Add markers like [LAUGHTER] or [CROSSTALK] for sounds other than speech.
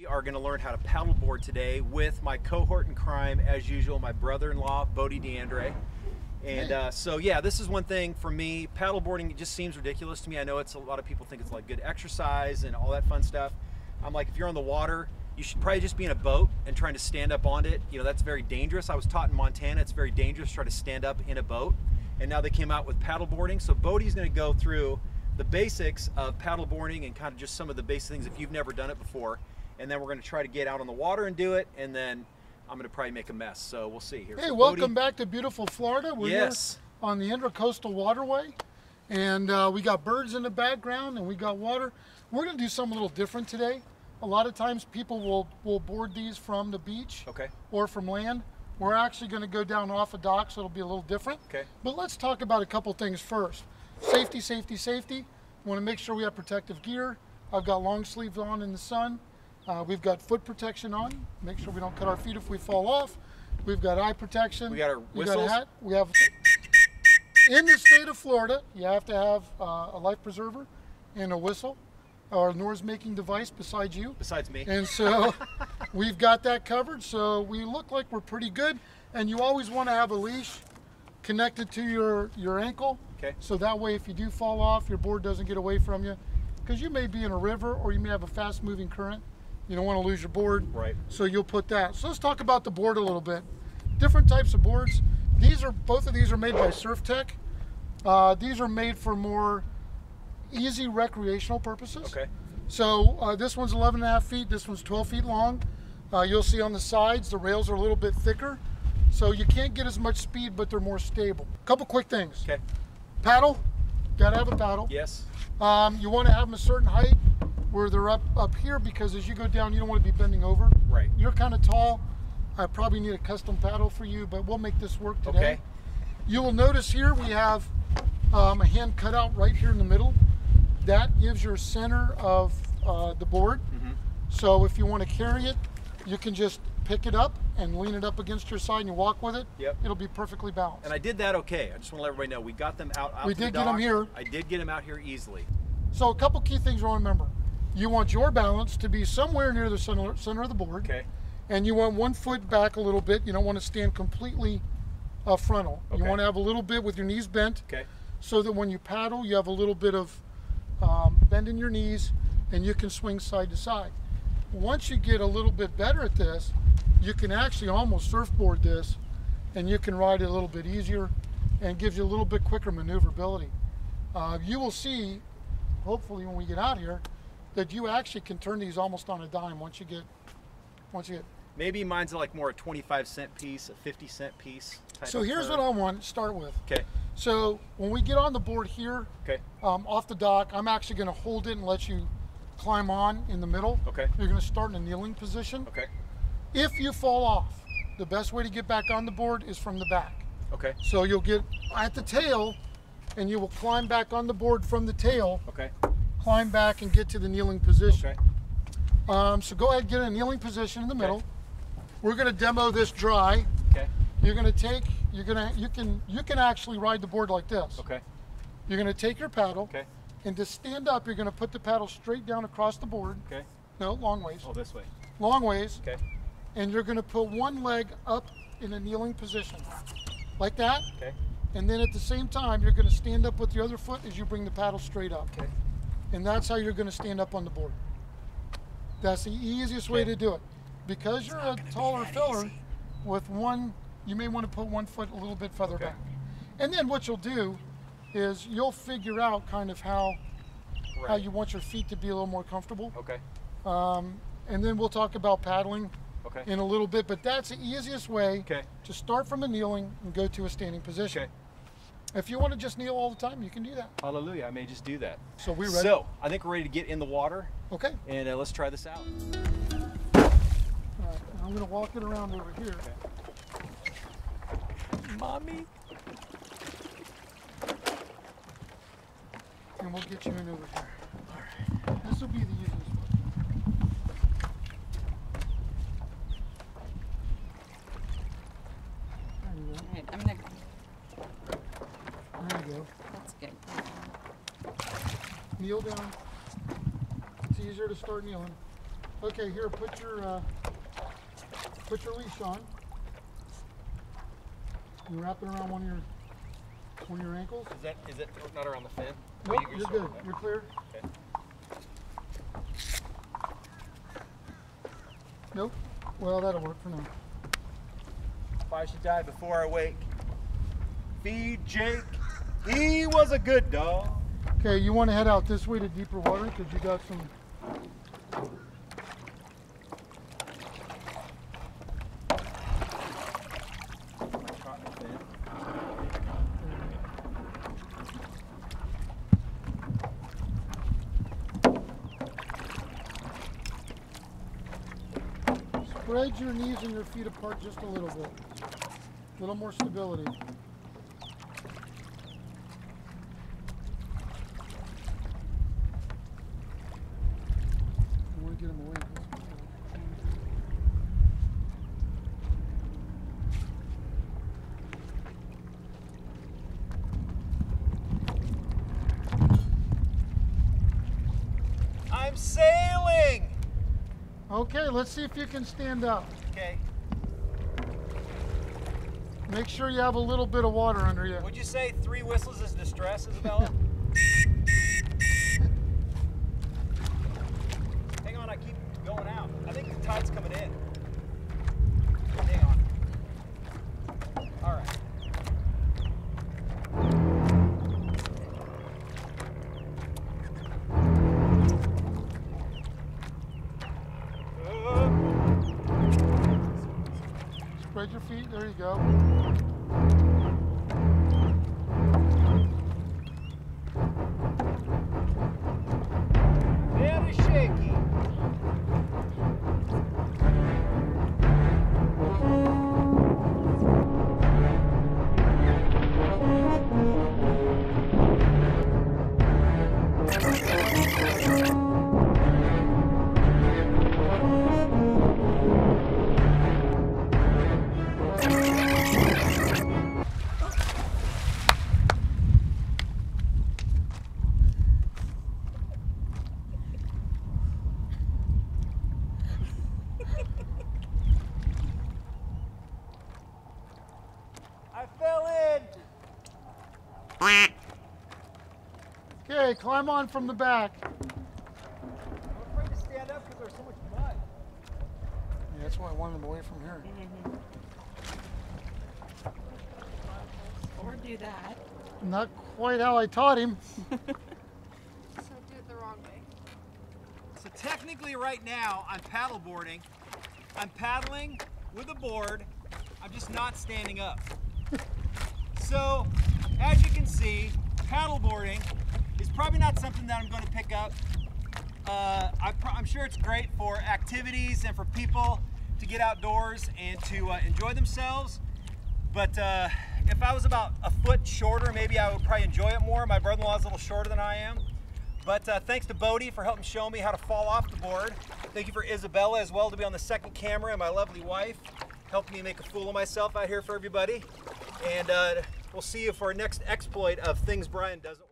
We are going to learn how to paddleboard today with my cohort in crime, as usual, my brother-in-law, Bodie DeAndre. And uh, so, yeah, this is one thing for me. Paddleboarding just seems ridiculous to me. I know it's a lot of people think it's like good exercise and all that fun stuff. I'm like, if you're on the water, you should probably just be in a boat and trying to stand up on it. You know, that's very dangerous. I was taught in Montana, it's very dangerous to try to stand up in a boat. And now they came out with paddleboarding. So Bodie's going to go through the basics of paddleboarding and kind of just some of the basic things if you've never done it before and then we're going to try to get out on the water and do it, and then I'm going to probably make a mess. So we'll see here. Hey, welcome back to beautiful Florida. We're yes. on the Intracoastal Waterway, and uh, we got birds in the background, and we got water. We're going to do something a little different today. A lot of times people will, will board these from the beach okay. or from land. We're actually going to go down off a dock, so it'll be a little different. Okay. But let's talk about a couple things first. Safety, safety, safety. We want to make sure we have protective gear. I've got long sleeves on in the sun. Uh, we've got foot protection on. Make sure we don't cut our feet if we fall off. We've got eye protection. We got our whistles. We got a hat. We have. In the state of Florida, you have to have uh, a life preserver and a whistle or noise making device besides you. Besides me. And so [LAUGHS] we've got that covered. So we look like we're pretty good. And you always want to have a leash connected to your, your ankle. Okay. So that way, if you do fall off, your board doesn't get away from you. Because you may be in a river or you may have a fast moving current. You don't want to lose your board. Right. So you'll put that. So let's talk about the board a little bit. Different types of boards. These are both of these are made by Surftech. Uh, these are made for more easy recreational purposes. Okay. So uh, this one's 11 and a half feet. This one's 12 feet long. Uh, you'll see on the sides the rails are a little bit thicker, so you can't get as much speed, but they're more stable. Couple quick things. Okay. Paddle. Gotta have a paddle. Yes. Um, you want to have them a certain height where they're up up here because as you go down, you don't want to be bending over. Right. You're kind of tall. I probably need a custom paddle for you, but we'll make this work today. Okay. You will notice here we have um, a hand cut out right here in the middle. That gives your center of uh, the board. Mm -hmm. So if you want to carry it, you can just pick it up and lean it up against your side and you walk with it. Yep. It'll be perfectly balanced. And I did that okay. I just want to let everybody know we got them out. out we did the get them here. I did get them out here easily. So a couple key things to remember. You want your balance to be somewhere near the center, center of the board. Okay. And you want one foot back a little bit. You don't want to stand completely uh, frontal. Okay. You want to have a little bit with your knees bent. Okay. So that when you paddle, you have a little bit of um, bend in your knees and you can swing side to side. Once you get a little bit better at this, you can actually almost surfboard this and you can ride it a little bit easier and gives you a little bit quicker maneuverability. Uh, you will see, hopefully when we get out here, that you actually can turn these almost on a dime once you get once you get. Maybe mine's like more a 25 cent piece a 50 cent piece so here's curve. what i want to start with. Okay. So when we get on the board here okay. um, off the dock i'm actually going to hold it and let you climb on in the middle. Okay. You're going to start in a kneeling position. Okay. If you fall off the best way to get back on the board is from the back. Okay. So you'll get at the tail and you will climb back on the board from the tail. Okay climb back and get to the kneeling position. Okay. Um, so go ahead get in a kneeling position in the middle. Okay. We're going to demo this dry. Okay. You're going to take, you're going to, you can, you can actually ride the board like this. Okay. You're going to take your paddle. Okay. And to stand up, you're going to put the paddle straight down across the board. Okay. No, long ways. Oh, this way. Long ways. Okay. And you're going to put one leg up in a kneeling position, like that. Okay. And then at the same time, you're going to stand up with the other foot as you bring the paddle straight up. Okay. And that's how you're going to stand up on the board. That's the easiest way to do it. Because you're a taller feller, with one, you may want to put one foot a little bit further Okay. back. And then what you'll do is you'll figure out kind of how how you want your feet to be a little more comfortable. Okay. Um, and then we'll talk about paddling Okay. in a little bit. But that's the easiest way Okay. to start from a kneeling and go to a standing position. Okay. If you want to just kneel all the time, you can do that. Hallelujah. I may just do that. So we're ready? So I think we're ready to get in the water, okay. and uh, let's try this out. All right. I'm going to walk it around over here. Mommy. and we'll get you in over here. All right. This will be the easiest one. There you go. All right, I'm gonna, There you go. that's good. Kneel down. It's easier to start kneeling. Okay, here, put your uh, put your leash on. You wrap it around one of your one of your ankles. Is that is it not around the fin? Nope, you're good. You're clear. Okay. Nope. Well, that'll work for now. If I should die before I wake, feed Jake. He was a good dog. Okay, you want to head out this way to deeper water because you got some. Spread your knees and your feet apart just a little bit. A little more stability. I want to get him away. I'm sailing. Okay, let's see if you can stand up. Okay. Make sure you have a little bit of water under you. Would you say three whistles is distress, Isabella? [LAUGHS] Hang on, I keep going out. I think coming in. Hang on. All right. Spread your feet. There you go. I fell in. Okay, climb on from the back. I'm afraid to stand up because there's so much mud. Yeah, that's why I wanted him away from here. Or do that. Not quite how I taught him. [LAUGHS] So do it the wrong way. So technically right now I'm paddleboarding. I'm paddling with a board. I'm just not standing up. So as you can see, paddleboarding is probably not something that I'm going to pick up. Uh, I I'm sure it's great for activities and for people to get outdoors and to uh, enjoy themselves. But uh, if I was about a foot shorter, maybe I would probably enjoy it more. My brother-in-law is a little shorter than I am. But uh, thanks to Bodie for helping show me how to fall off the board. Thank you for Isabella as well to be on the second camera and my lovely wife helping me make a fool of myself out here for everybody. And uh, we'll see you for our next exploit of things Brian doesn't.